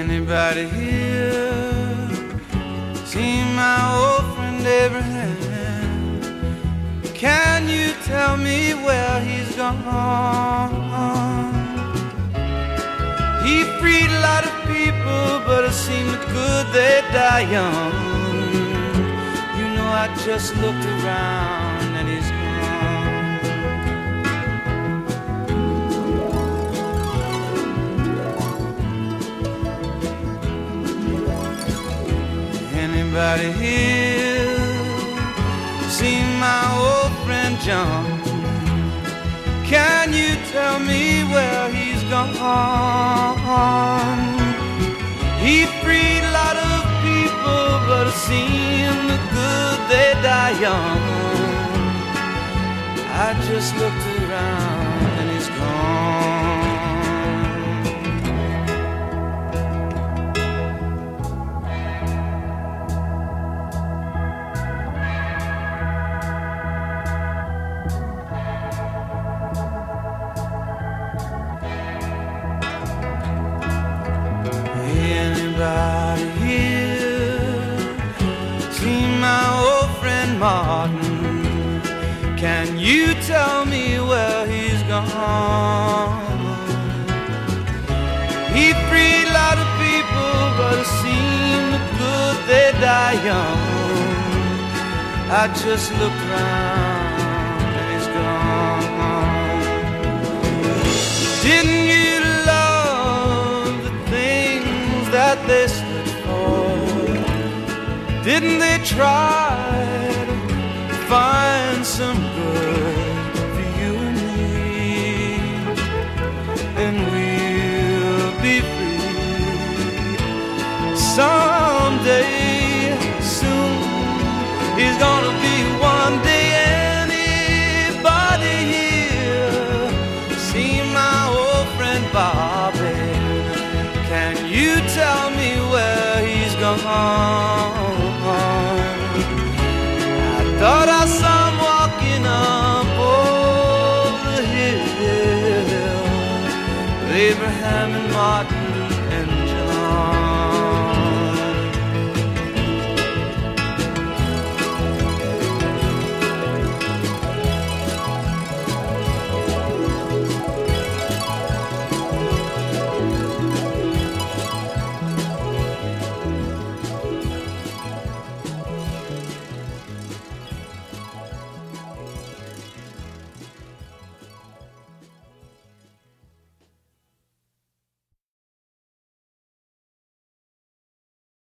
Anybody here seen my old friend Abraham? Can you tell me where he's gone? He freed a lot of people, but it seemed good they die young. You know, I just looked around Anybody here seen my old friend John? Can you tell me where he's gone? He freed a lot of people, but it seemed good they die young. I just looked around Anybody here seen my old friend Martin? Can you tell me where he's gone? He freed a lot of people, but it seemed good they die young. I just looked around that they stood for? Didn't they try to find some good for you and me? And we'll be free someday soon. He's gonna be one day. Anybody here see my old friend Bobby? I thought I saw him walking up the hill Abraham and Martin